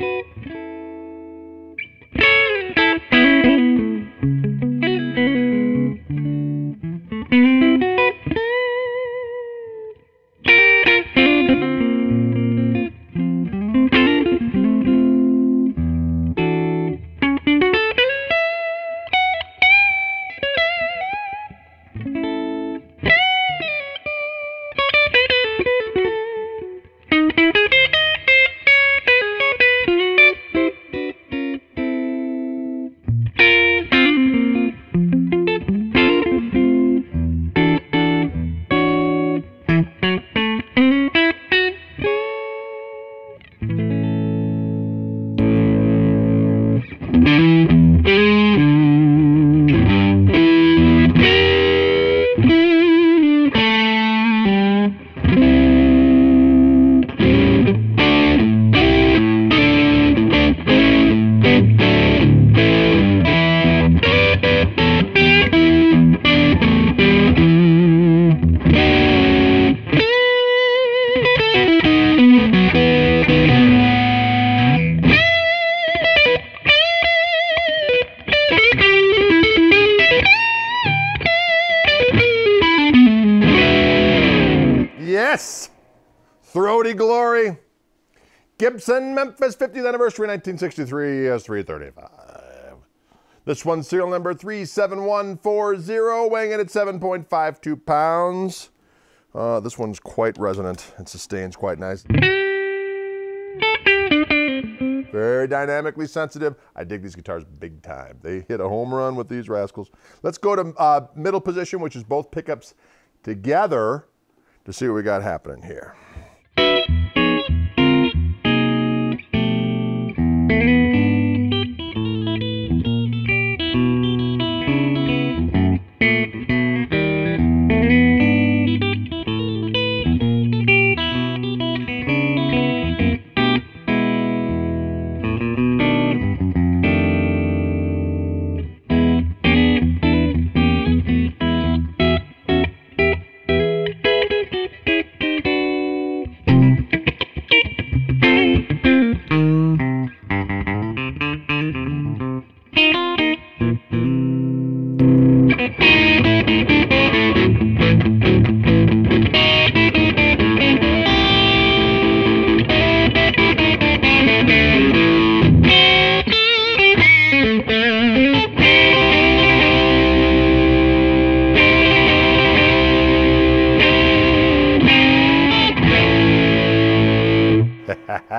thank you Throaty Glory. Gibson, Memphis, 50th anniversary, 1963, ES-335. This one's serial number 37140, weighing in at 7.52 pounds. Uh, this one's quite resonant and sustains quite nice. Very dynamically sensitive. I dig these guitars big time. They hit a home run with these rascals. Let's go to uh, middle position, which is both pickups together to see what we got happening here.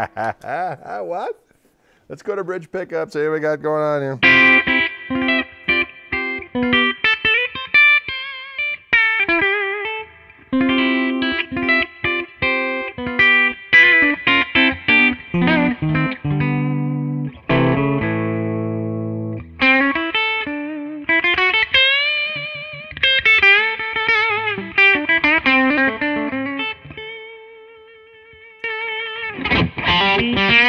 what? Let's go to bridge pickups. See what we got going on here. Yes.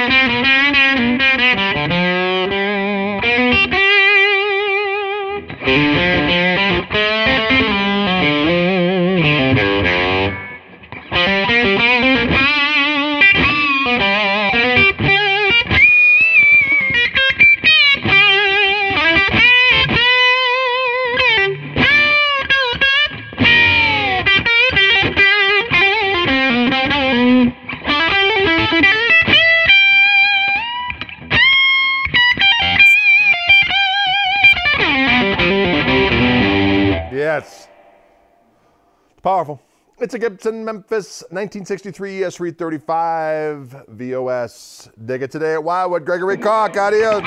Powerful. It's a Gibson Memphis 1963 ES-335 VOS. Dig it today at Wildwood. Gregory Koch, adios.